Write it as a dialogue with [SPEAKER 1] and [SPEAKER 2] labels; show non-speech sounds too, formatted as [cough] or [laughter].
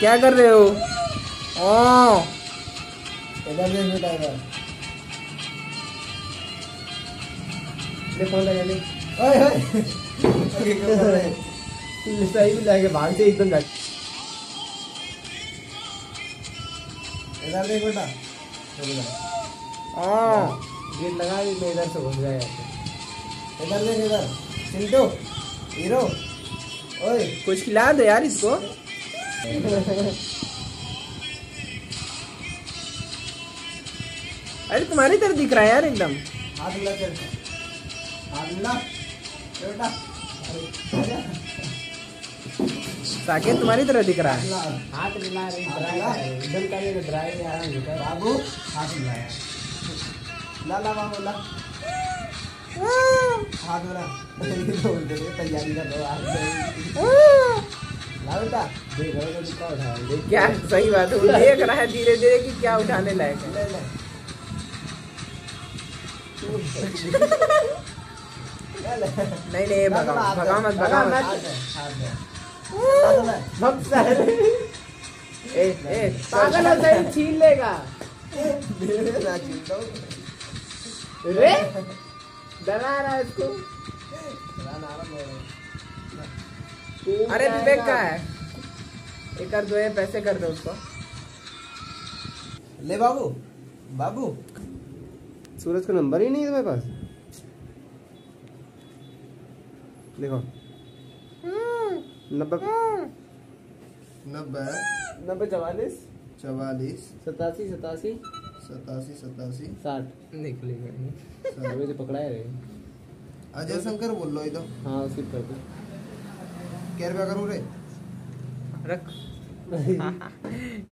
[SPEAKER 1] क्या कर रहे हो? ओ
[SPEAKER 2] इधर देख बेटा इधर ले लगा ले। ओए ओए।
[SPEAKER 3] सही भी जाके भाग से एकदम जा।
[SPEAKER 2] इधर देख बेटा।
[SPEAKER 1] ओ
[SPEAKER 3] गेट लगा मैं इधर से गया
[SPEAKER 2] इधर देख इधर। चिंटू हीरो। ओए।
[SPEAKER 1] कुछ खिला दो यार इसको। [laughs] अरे तुम्हारी तरह दिख रहा है यार एकदम।
[SPEAKER 2] हाथ हाथ
[SPEAKER 1] साकेत तुम्हारी तरह दिख रहा है।
[SPEAKER 3] हाथ मिला कर
[SPEAKER 2] बाबू हाथ मिलाया ला ला बाबू ला। [laughs] हाथ मिला। [laughs] तैयारी कर
[SPEAKER 3] देख रहे हो क्या उठा
[SPEAKER 1] सही बात है? देख रहा है धीरे धीरे कि क्या उठाने लायक है। नहीं नहीं। भगा भगा मत भगा मत।
[SPEAKER 3] सारे।
[SPEAKER 1] ए ए
[SPEAKER 3] पागल हो सही छीन लेगा।
[SPEAKER 2] धीरे ना चिंटू
[SPEAKER 3] रे? डरा रहा है इसको।
[SPEAKER 1] अरे विवेक का है। एक कर दो ये पैसे कर दो उसको।
[SPEAKER 2] ले बाबू बाबू।
[SPEAKER 3] सूरज का नंबर ही नहीं है तुम्हारे पास? देखो। नब्बे
[SPEAKER 2] नब्बे।
[SPEAKER 3] नब्बे चवालीस।
[SPEAKER 2] चवालीस।
[SPEAKER 3] सतासी सतासी।
[SPEAKER 2] सतासी सतासी।
[SPEAKER 3] साठ।
[SPEAKER 1] निकलेगा
[SPEAKER 3] अभी तो पकड़ा है रे
[SPEAKER 2] अजय शंकर बोल लो इधर।
[SPEAKER 3] हाँ उसी कर दो
[SPEAKER 2] क्या रुपया करूँ रे?
[SPEAKER 1] रख। ハハハ。